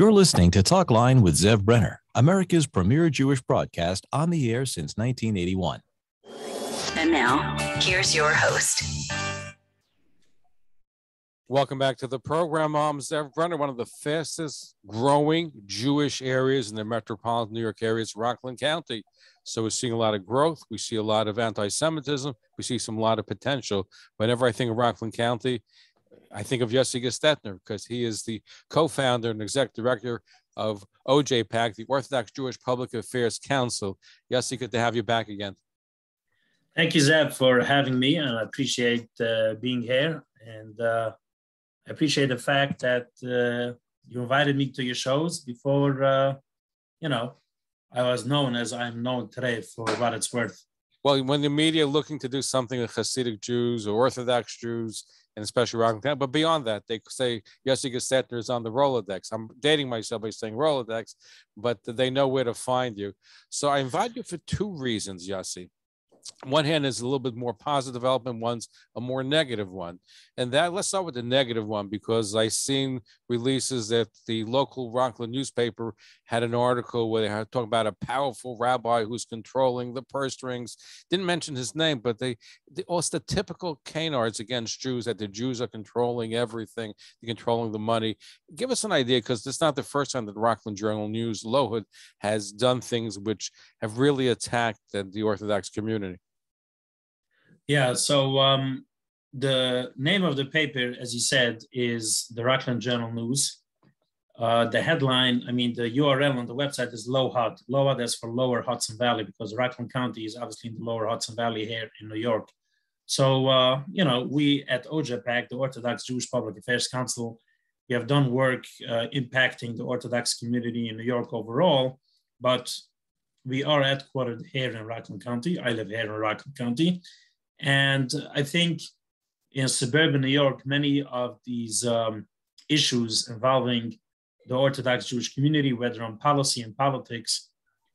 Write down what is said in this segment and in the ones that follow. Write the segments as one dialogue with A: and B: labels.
A: You're listening to Talk Line with Zev Brenner, America's premier Jewish broadcast on the air since 1981.
B: And now, here's your host.
C: Welcome back to the program. I'm Zev Brenner, one of the fastest growing Jewish areas in the metropolitan New York area is Rockland County. So we're seeing a lot of growth. We see a lot of anti-Semitism. We see some lot of potential. Whenever I think of Rockland County, I think of Yossi Gestetner because he is the co-founder and executive director of OJPAC, the Orthodox Jewish Public Affairs Council. Yossi, good to have you back again.
D: Thank you, Zev, for having me, and I appreciate uh, being here. And uh, I appreciate the fact that uh, you invited me to your shows before, uh, you know, I was known as I'm known today for what it's worth.
C: Well, when the media looking to do something with Hasidic Jews or Orthodox Jews, and especially Rockland County. But beyond that, they say Yossi Gestetner is on the Rolodex. I'm dating myself by saying Rolodex, but they know where to find you. So I invite you for two reasons, Yossi one hand is a little bit more positive development, one's a more negative one. And that let's start with the negative one because I seen releases that the local Rockland newspaper had an article where they had about a powerful rabbi who's controlling the purse strings. Didn't mention his name, but they, they also the typical canards against Jews that the Jews are controlling everything, they're controlling the money. Give us an idea because it's not the first time that Rockland Journal News Lohud has done things which have really attacked the Orthodox community.
D: Yeah, so um, the name of the paper, as you said, is the Rockland Journal News. Uh, the headline, I mean, the URL on the website is LOHUD. LOHUD is for Lower Hudson Valley because Rockland County is obviously in the Lower Hudson Valley here in New York. So, uh, you know, we at OJPAC, the Orthodox Jewish Public Affairs Council, we have done work uh, impacting the Orthodox community in New York overall, but we are headquartered here in Rockland County. I live here in Rockland County. And I think in suburban New York, many of these um, issues involving the Orthodox Jewish community, whether on policy and politics,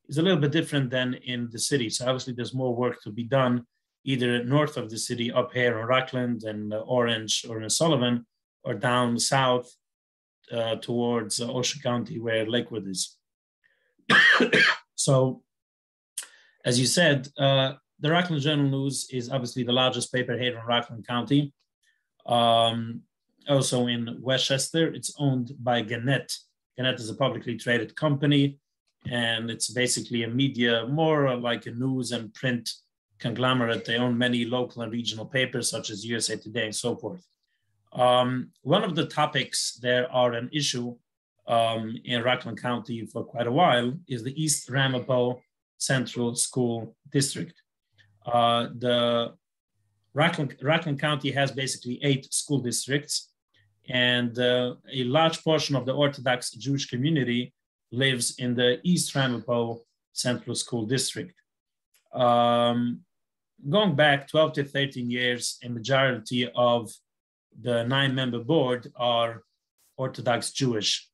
D: is a little bit different than in the city. So obviously, there's more work to be done either north of the city, up here in Rockland and uh, Orange or in Sullivan, or down south uh, towards uh, Ocean County, where Lakewood is. so, as you said, uh, the Rockland Journal News is obviously the largest paper here in Rockland County. Um, also in Westchester, it's owned by Gannett. Gannett is a publicly traded company, and it's basically a media, more like a news and print conglomerate. They own many local and regional papers, such as USA Today and so forth. Um, one of the topics there are an issue um, in Rockland County for quite a while is the East Ramapo Central School District. Uh, the Rockland, Rockland County has basically eight school districts, and uh, a large portion of the Orthodox Jewish community lives in the East Ramapo Central School District. Um, going back 12 to 13 years, a majority of the nine member board are Orthodox Jewish.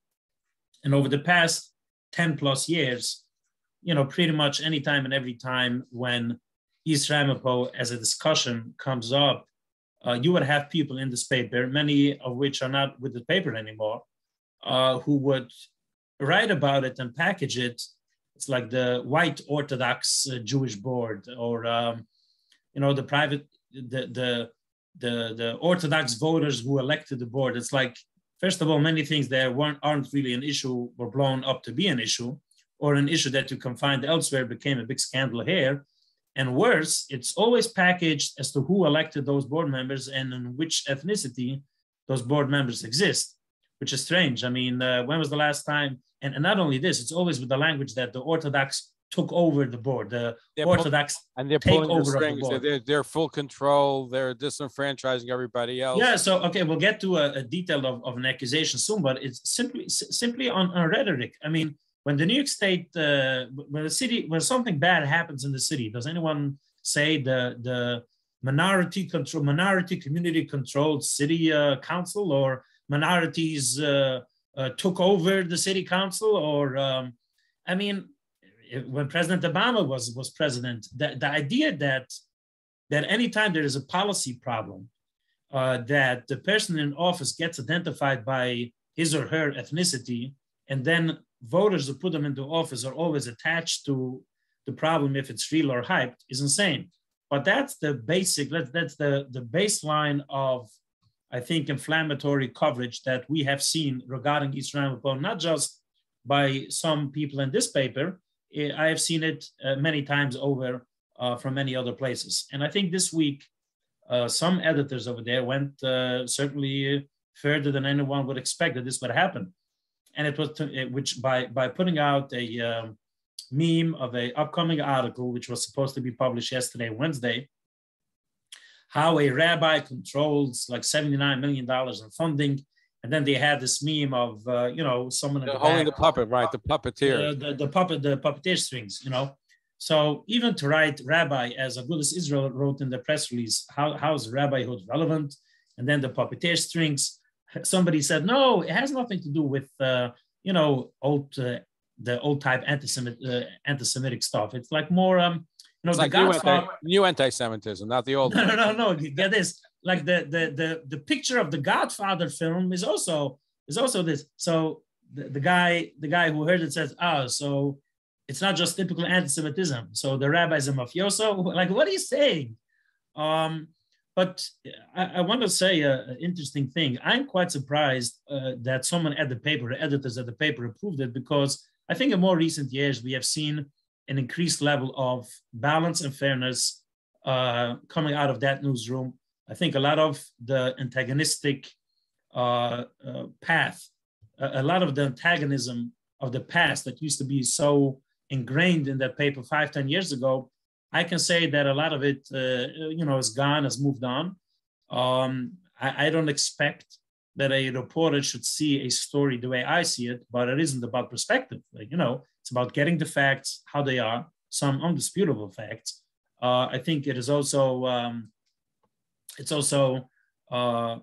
D: And over the past 10 plus years, you know, pretty much any time and every time when East Ramapo as a discussion comes up, uh, you would have people in this paper, many of which are not with the paper anymore, uh, who would write about it and package it. It's like the white Orthodox uh, Jewish board, or um, you know, the private, the the the the Orthodox voters who elected the board. It's like first of all, many things there weren't aren't really an issue were blown up to be an issue, or an issue that you can find elsewhere became a big scandal here. And worse, it's always packaged as to who elected those board members and in which ethnicity those board members exist, which is strange. I mean, uh, when was the last time? And, and not only this, it's always with the language that the Orthodox took over the board, the they're Orthodox
C: and they're pulling over the. The they're, they're full control. They're disenfranchising everybody else.
D: Yeah. So okay, we'll get to a, a detail of, of an accusation soon, but it's simply simply on, on rhetoric. I mean, when the New York State, uh, when the city, when something bad happens in the city, does anyone say the the minority control, minority community controlled city uh, council, or minorities uh, uh took over the city council, or um, I mean, when President Obama was was president, the, the idea that that anytime there is a policy problem, uh, that the person in office gets identified by his or her ethnicity and then voters who put them into office are always attached to the problem if it's real or hyped is insane. But that's the basic, that's the, the baseline of, I think, inflammatory coverage that we have seen regarding Ramapo, not just by some people in this paper. I have seen it uh, many times over uh, from many other places. And I think this week, uh, some editors over there went uh, certainly further than anyone would expect that this would happen. And it was, to, which by, by putting out a, um, meme of a upcoming article, which was supposed to be published yesterday, Wednesday, how a rabbi controls like $79 million in funding. And then they had this meme of, uh, you know, someone
C: the holding the puppet, right? The puppeteer.
D: The, the, the, puppet, the puppeteer strings, you know. So even to write rabbi, as Agudas Israel wrote in the press release, how, how is rabbihood relevant? And then the puppeteer strings, somebody said, no, it has nothing to do with, uh, you know, old uh, the old type anti-Semitic, uh, anti-Semitic stuff. It's like more, um, you know,
C: it's the like Godfather. New, anti, semitism not the old.
D: No, no, no, no. Get this. Like the the the the picture of the Godfather film is also is also this. So the, the guy the guy who heard it says, oh, so it's not just typical anti-Semitism. So the rabbi is a mafioso. Like, what are you saying? Um, but I, I, want to say an interesting thing. I'm quite surprised uh, that someone at the paper, the editors at the paper, approved it because I think in more recent years, we have seen an increased level of balance and fairness uh, coming out of that newsroom. I think a lot of the antagonistic uh, uh, path, a, a, lot of the antagonism of the past that used to be so ingrained in that paper five, ten years ago, I can say that a lot of it, uh, you know, is gone, has moved on. Um, I, I, don't expect that a reporter should see a story the way I see it, but it isn't about perspective. Like, you know, it's about getting the facts how they are, some undisputable facts. Uh, I think it is also, um, it's also, uh,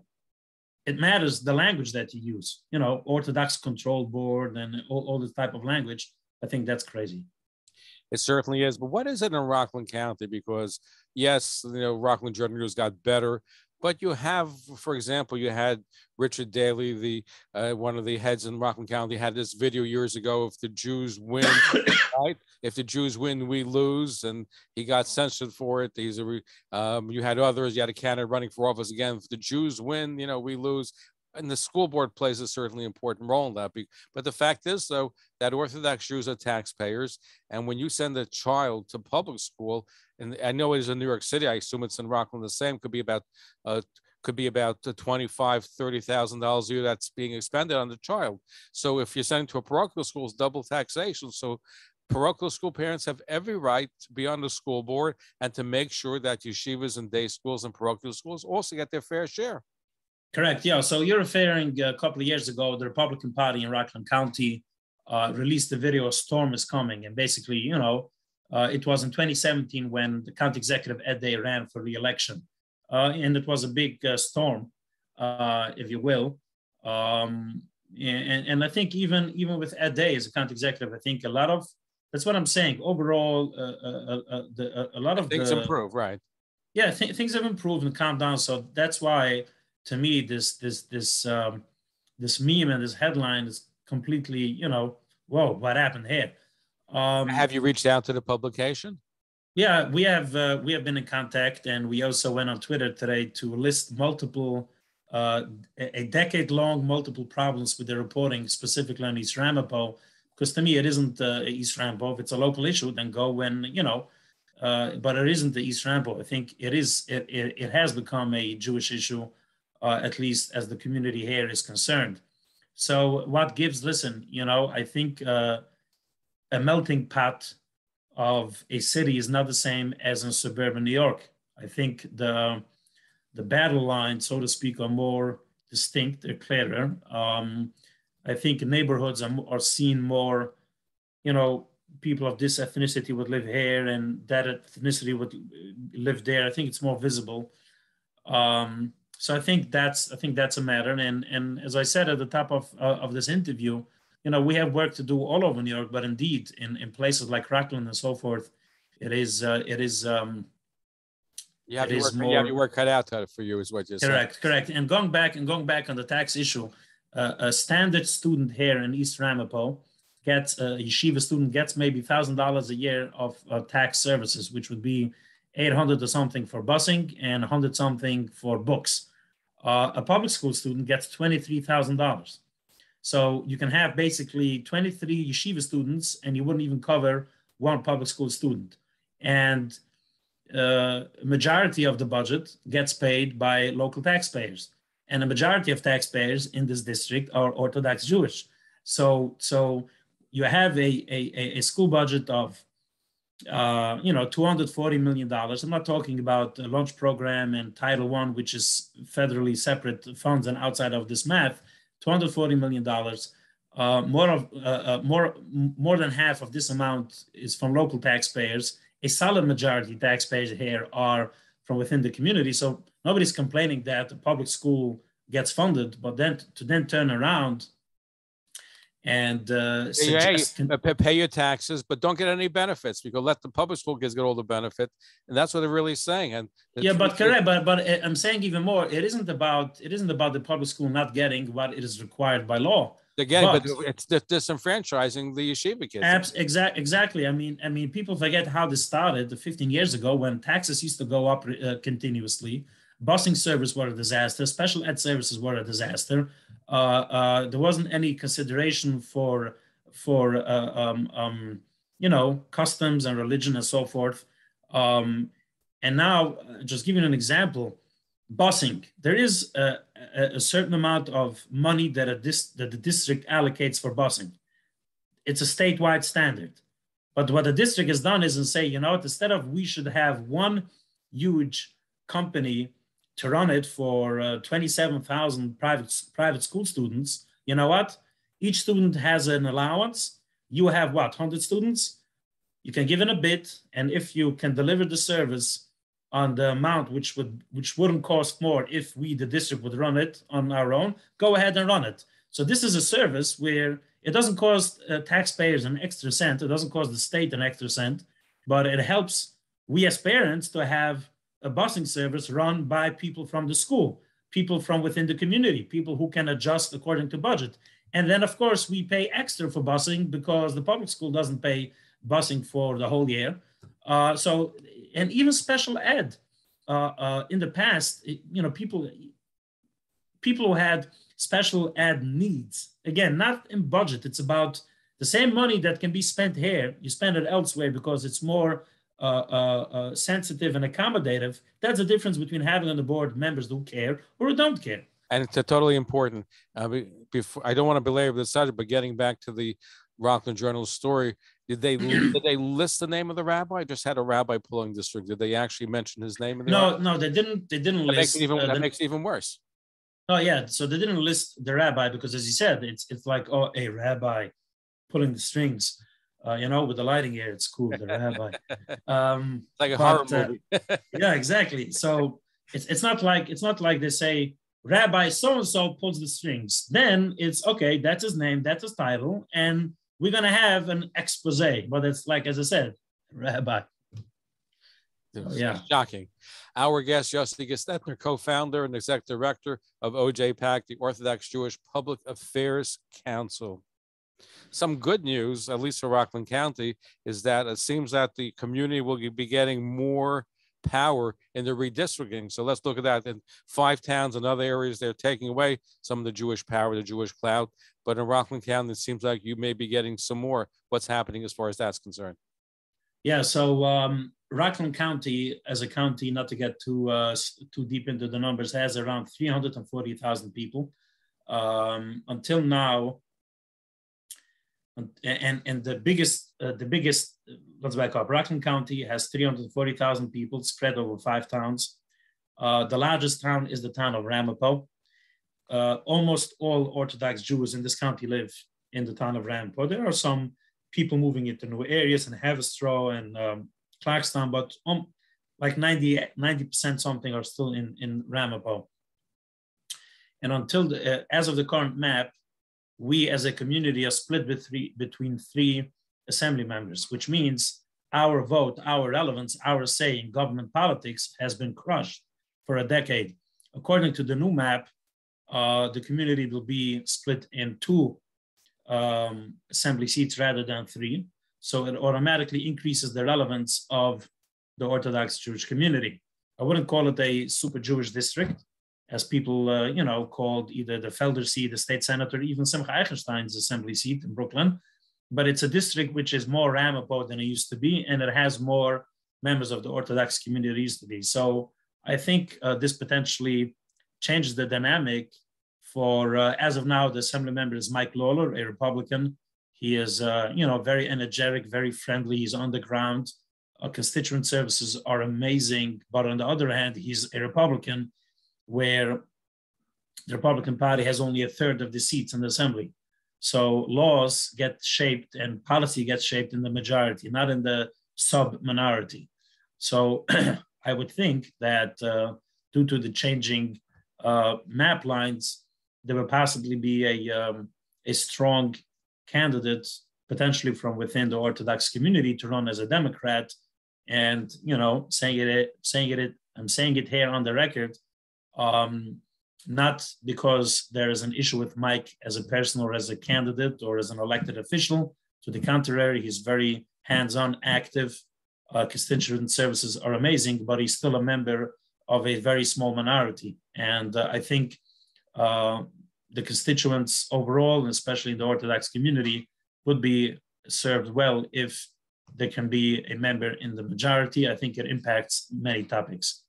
D: it matters the language that you use, you know, Orthodox control board and all, all this type of language. I think that's crazy.
C: It certainly is. But what is it in Rockland County? Because yes, you know, Rockland News got better, but you have, for example, you had Richard Daley, the uh, one of the heads in Rockland County, had this video years ago. If the Jews win, right? If the Jews win, we lose, and he got censored for it. He's a. Um, you had others. You had a candidate running for office again. If the Jews win, you know, we lose. And the school board plays a certainly important role in that. But the fact is, though, that Orthodox Jews are taxpayers, and when you send a child to public school, and I know it is in New York City. I assume it's in Rockland the same. Could be about uh, could be about twenty-five, thirty thousand dollars a year that's being expended on the child. So if you're sending to a parochial school, it's double taxation. So parochial school parents have every right to be on the school board and to make sure that yeshivas and day schools and parochial schools also get their fair share.
D: Correct. Yeah. So you're referring a couple of years ago, the Republican Party in Rockland County uh, released the video "Storm is Coming," and basically, you know, uh, it was in 2017 when the county executive Ed Day ran for re-election, uh, and it was a big uh, storm, uh, if you will. Um, and, and I think even even with Ed Day as a county executive, I think a lot of that's what I'm saying. Overall, uh, the, a lot of
C: things
D: the,
C: improve, right?
D: Yeah, th- things have improved and calmed down. So that's why, to me, this this this um, this meme and this headline is completely, you know, whoa, what happened here?
C: Um, have you reached out to the publication?
D: Yeah, we have uh, we have been in contact, and we also went on Twitter today to list multiple uh, a decade long multiple problems with the reporting, specifically on East Ramapo. Because to me, it isn't uh, East Ramapo. If it's a local issue, then go when you know. Uh, but it isn't the East Ramapo. I think it is. It, it, it has become a Jewish issue, uh, at least as the community here is concerned. So what gives? Listen, you know, I think uh, a melting pot of a city is not the same as in suburban New York. I think the the battle lines, so to speak, are more distinct, they're clearer. Um, I think neighborhoods are, are seen more, you know, people of this ethnicity would live here and that ethnicity would live there. I think it's more visible. Um, so I think that's I think that's a matter. And and as I said at the top of uh, of this interview, you know, we have work to do all over New York, but indeed, in, in places like Rockland and so forth, it is uh, it is. Um,
C: you have, your work, more, you have your work cut out for you, is what you're
D: correct,
C: saying.
D: Correct, And going back and going back on the tax issue, uh, a standard student here in East Ramapo gets a yeshiva student gets maybe thousand dollars a year of uh, tax services, which would be 800 or something for busing and 100 something for books. Uh, a public school student gets $23,000. So you can have basically 23 yeshiva students and you wouldn't even cover one public school student. And uh, majority of the budget gets paid by local taxpayers. And a majority of taxpayers in this district are Orthodox Jewish. So, so you have a, a, a school budget of uh, you know, 240 million dollars. I'm not talking about a launch program and Title One, which is federally separate funds and outside of this math. 240 million dollars. Uh, more of uh, uh, more more than half of this amount is from local taxpayers. A solid majority taxpayers here are from within the community. So nobody's complaining that the public school gets funded, but then to then turn around and uh,
C: suggest, yeah, pay your taxes, but don't get any benefits because let the public school kids get all the benefit, and that's what they're really saying. And
D: yeah, but correct, but but uh, I'm saying even more. It isn't about it isn't about the public school not getting what it is required by law.
C: They're getting, but, but it's disenfranchising the yeshiva kids.
D: Abs- exact, exactly. I mean, I mean, people forget how this started 15 years ago when taxes used to go up uh, continuously. Busing service were a disaster. Special ed services were a disaster uh, uh, there wasn't any consideration for for uh, um, um, you know customs and religion and so forth. Um, and now, just giving an example, busing. There is a, a, certain amount of money that a dis, that the district allocates for busing. It's a statewide standard. But what the district has done is and say, you know, instead of we should have one huge company to run it for uh, 27,000 private, private school students, you know what? Each student has an allowance. You have what, 100 students? You can give in a bit, and if you can deliver the service on the amount which would which wouldn't cost more if we the district would run it on our own, go ahead and run it. So this is a service where it doesn't cost uh, taxpayers an extra cent. It doesn't cost the state an extra cent, but it helps we as parents to have a busing service run by people from the school, people from within the community, people who can adjust according to budget. And then, of course, we pay extra for busing because the public school doesn't pay busing for the whole year. Uh, so, and even special ed uh, uh, in the past, you know, people people who had special ed needs. Again, not in budget. It's about the same money that can be spent here. You spend it elsewhere because it's more uh, uh, uh, sensitive and accommodative, that's the difference between having on the board members who care or who don't care.
C: And it's totally important. Uh, before I don't want to belabor the subject, but getting back to the Rockland Journal story, did they did they list the name of the rabbi? I just had a rabbi pulling district. Did they actually mention his name? In the
D: no, no, they didn't. They didn't
C: that
D: list.
C: Makes even,
D: uh,
C: that
D: the,
C: makes it even worse.
D: Oh yeah, so they didn't list the rabbi because, as you said, it's it's like oh a rabbi pulling the strings uh, you know, with the lighting here, it's cool. The rabbi, um,
C: like a but, horror movie.
D: uh, yeah, exactly. So it's it's not like it's not like they say Rabbi so and so pulls the strings. Then it's okay. That's his name. That's his title, and we're gonna have an expose. But it's like as I said, Rabbi.
C: Oh, yeah, shocking. Our guest, Yossi Gestetner, co-founder and executive director of OJ OJPAC, the Orthodox Jewish Public Affairs Council. Some good news, at least for Rockland County, is that it seems that the community will be getting more power in the redistricting. So let's look at that. In five towns and other areas, they're taking away some of the Jewish power, the Jewish cloud. But in Rockland County, it seems like you may be getting some more. What's happening as far as that's concerned?
D: Yeah, so um, Rockland County, as a county, not to get too uh, too deep into the numbers, has around 340,000 people. Um, until now, and and the biggest uh, the biggest let's back up. Rockland county has 340000 people spread over five towns. Uh, the largest town is the town of ramapo. Uh, almost all orthodox jews in this county live in the town of ramapo. There are some people moving into new areas and haverstraw and um, clarkstown but um, like 90 percent something are still in in ramapo. And until the, uh, as of the current map we as a community are split three, between three assembly members, which means our vote, our relevance, our say in government politics has been crushed for a decade. According to the new map, uh, the community will be split in two um, assembly seats rather than three. So it automatically increases the relevance of the Orthodox Jewish community. I wouldn't call it a super Jewish district, as people, uh, you know, called either the Felder seat, the state senator, even Simcha Eichenstein's assembly seat in Brooklyn. But it's a district which is more Ramapo than it used to be, and it has more members of the Orthodox community used to be. So I think uh, this potentially changes the dynamic for, uh, as of now, the assembly member is Mike Lawler, a Republican. He is, uh, you know, very energetic, very friendly. He's on the ground. Constituent services are amazing. But on the other hand, he's a Republican where the Republican Party has only a third of the seats in the assembly. So laws get shaped and policy gets shaped in the majority, not in the sub minority. So I would think that uh, due to the changing uh, map lines, there will possibly be a, um, a strong candidate potentially from within the Orthodox community to run as a Democrat. And you know, saying it, saying it, I'm saying it here on the record, um, not because there is an issue with Mike as a person or as a candidate or as an elected official. To the contrary, he's very hands-on, active. Uh, constituent services are amazing, but he's still a member of a very small minority. And uh, I think uh, the constituents overall, and especially the Orthodox community, would be served well if there can be a member in the majority. I think it impacts many topics.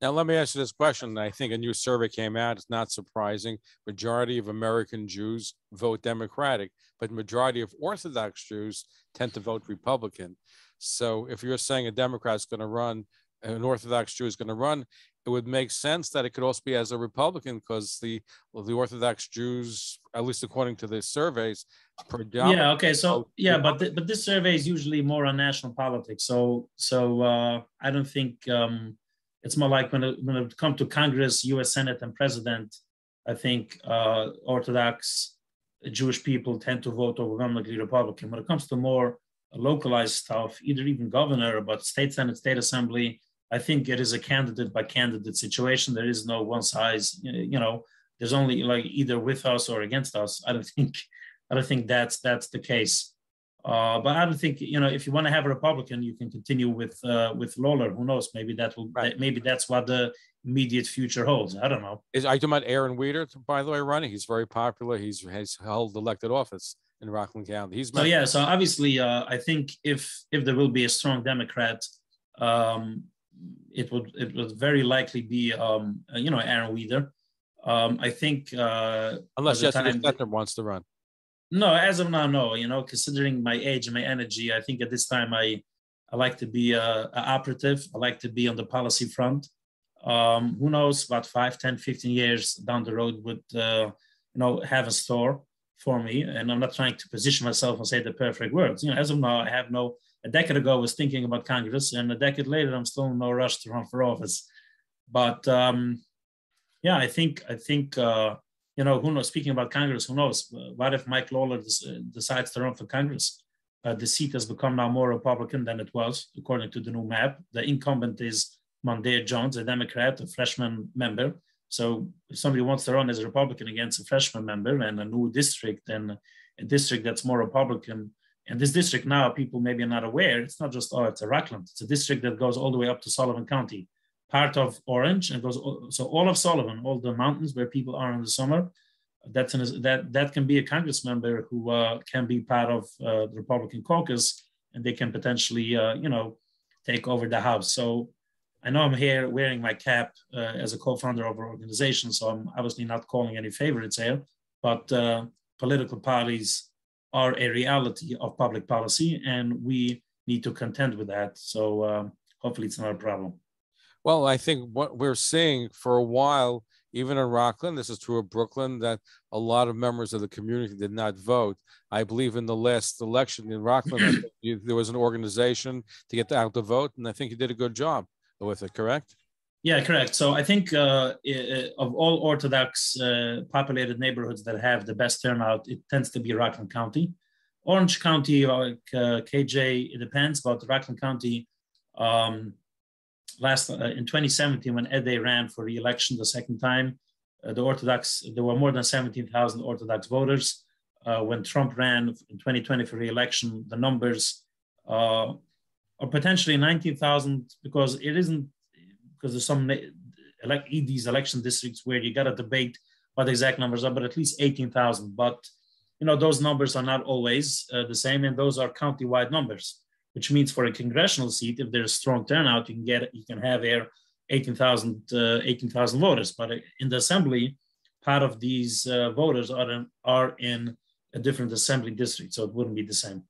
C: Now, let me ask you this question. I think a new survey came out. It's not surprising. Majority of American Jews vote Democratic, but majority of Orthodox Jews tend to vote Republican. So if you're saying a Democrat's going to run, an Orthodox Jew is going to run, it would make sense that it could also be as a Republican because the the Orthodox Jews, at least according to the surveys,
D: Yeah. Okay. So yeah, but th- but this survey is usually more on national politics. So so uh, I don't think um, it's more like when it, when it comes to Congress, U.S. Senate, and President. I think uh, Orthodox Jewish people tend to vote overwhelmingly Republican. When it comes to more localized stuff, either even governor, but state senate, state assembly, I think it is a candidate by candidate situation. There is no one size, you know, there's only like either with us or against us. I don't think, I don't think that's that's the case. Uh, but I don't think you know if you want to have a Republican, you can continue with uh, with Lawler. Who knows? Maybe that will right. maybe that's what the immediate future holds. I don't know.
C: Is you talking about Aaron Wieder? By the way, running, he's very popular. He's has held elected office in Rockland County. He's
D: so yeah. So obviously, uh, I think if if there will be a strong Democrat, um, it would it would very likely be um, you know Aaron Wieder. Um, I think uh,
C: unless Yossi Gestetner wants to run.
D: No, as of now, no. You know, considering my age and my energy, I think at this time I I like to be a, uh, a operative. I like to be on the policy front. Um, who knows about 5, 10, 15 years down the road would uh, you know have a store for me. And I'm not trying to position myself and say the perfect words. You know, as of now, I have no a decade ago I was thinking about Congress, and a decade later, I'm still in no rush to run for office. But um, yeah, I think I think uh, you know who knows. Speaking about Congress, who knows? What if Mike Lawler uh, decides to run for Congress? Uh, the seat has become now more Republican than it was, according to the new map. The incumbent is Mondaire Jones, a Democrat, a freshman member. So if somebody wants to run as a Republican against a freshman member and a new district and a district that's more Republican, and this district now, people maybe are not aware, it's not just, oh, it's a Rockland. It's a district that goes all the way up to Sullivan County, part of Orange, and goes, so all of Sullivan, all the mountains where people are in the summer, that's an, that, that can be a Congress member who uh, can be part of uh, the Republican caucus, and they can potentially, uh, you know, take over the House. So I know I'm here wearing my cap uh, as a co-founder of our organization, so I'm obviously not calling any favorites here, but uh, political parties are a reality of public policy, and we need to contend with that. So um, hopefully, it's not a problem.
C: Well, I think what we're seeing for a while, even in Rockland, this is true of Brooklyn, that a lot of members of the community did not vote. I believe in the last election in Rockland, there was an organization to get out the vote, and I think you did a good job with it. Correct?
D: Yeah, correct. So I think uh, of all Orthodox uh, populated neighborhoods that have the best turnout, it tends to be Rockland County. Orange County, like uh, KJ, it depends, but Rockland County, um, last uh, in 2017 when Ed ran for re-election the second time, uh, the Orthodox, there were more than 17,000 Orthodox voters. Uh, when Trump ran in 2020 for re-election, the numbers uh, are potentially 19,000 because it isn't because there's some elect these election districts where you got to debate what the exact numbers are, but at least 18,000. But you know those numbers are not always uh, the same, and those are county-wide numbers, which means for a congressional seat, if there's strong turnout, you can get you can have here 18,000 uh, 18,000 voters. But in the assembly, part of these uh, voters are in, are in a different assembly district, so it wouldn't be the same.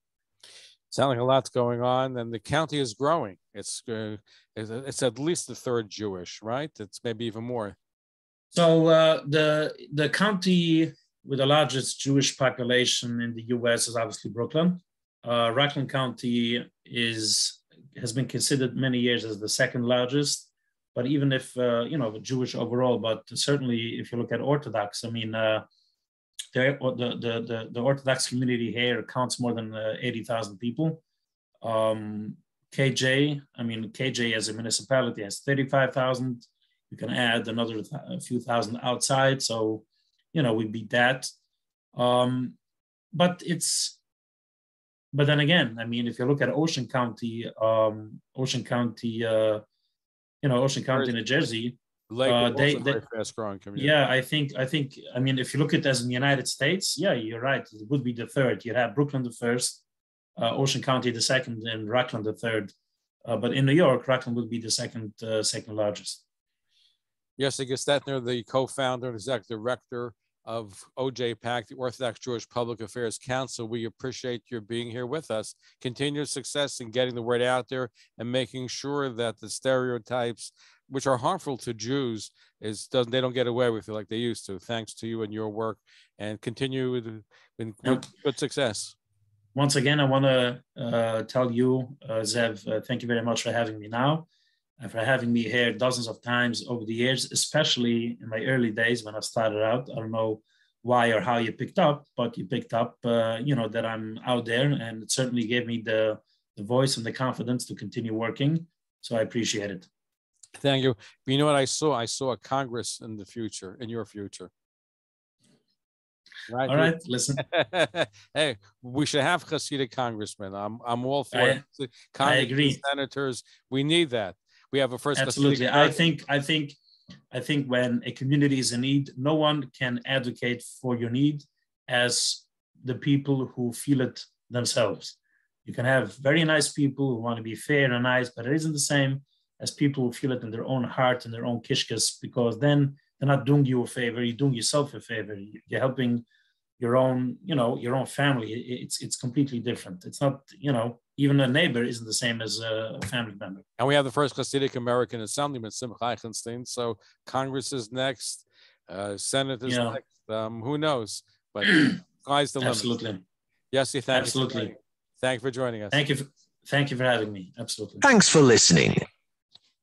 C: Sounds like a lot's going on, and the county is growing. It's uh, it's at least a third Jewish, right? It's maybe even more.
D: So uh, the the county with the largest Jewish population in the U.S. is obviously Brooklyn. Uh, Rockland County is has been considered many years as the second largest. But even if uh, you know Jewish overall, but certainly if you look at Orthodox, I mean, uh, the, the, the the Orthodox community here counts more than uh, eighty thousand people. Um, KJ, I mean, KJ as a municipality has thirty five thousand. You can add another th- few thousand outside, so you know we beat that. Um, but it's but then again, I mean, if you look at Ocean County, um, Ocean County, uh, you know, Ocean County, New Jersey,
C: uh, they, they fast growing
D: community. Yeah, I think I think I mean, if you look at it as in the United States, yeah, you're right. It would be the third. You'd have Brooklyn the first, uh, Ocean County the second, and Rockland the third. Uh, but in New York, Rockland would be the second uh, second largest.
C: Yossi Gestetner, the co-founder and executive director of OJPAC, the Orthodox Jewish Public Affairs Council. We appreciate your being here with us. Continued success in getting the word out there and making sure that the stereotypes, which are harmful to Jews, is doesn't they don't get away with it like they used to. Thanks to you and your work, and continue with, with yep. good success.
D: Once again, I want to uh, tell you, uh, Zev, uh, thank you very much for having me now and for having me here dozens of times over the years, especially in my early days when I started out. I don't know why or how you picked up, but you picked up, uh, you know, that I'm out there, and it certainly gave me the the voice and the confidence to continue working. So I appreciate it.
C: Thank you. But you know what I saw? I saw a Congress in the future, in your future.
D: Right. All right. Listen.
C: hey, we should have Hasidic congressmen. I'm I'm all for
D: I, it. I agree.
C: Senators, we need that we have a first
D: absolutely. I think i think i think when a community is in need no one can advocate for your need as the people who feel it themselves. You can have very nice people who want to be fair and nice but it isn't the same as people who feel it in their own heart and their own kishkas because then they're not doing you a favor you're doing yourself a favor. You're helping your own you know your own family. It's it's completely different. It's not you know even a neighbor isn't the same as a family member.
C: And we have the first Hasidic American Assemblyman, Simcha Eichenstein. So Congress is next, uh, Senate is yeah. next. Um, who knows? But sky's the limit.
D: Absolutely.
C: Yes, thank
D: Absolutely.
C: You Absolutely. thank you for joining us.
D: Thank you. For, thank you for having me. Absolutely.
E: Thanks for listening.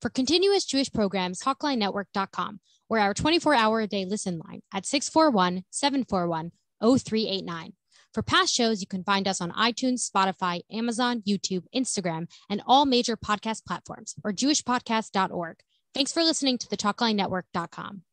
F: For continuous Jewish programs, talklinenetwork.com or our 24 hour a day listen line at 641 741 0389. For past shows, you can find us on iTunes, Spotify, Amazon, YouTube, Instagram, and all major podcast platforms or jewishpodcast.org. Thanks for listening to the TalkLineNetwork.com.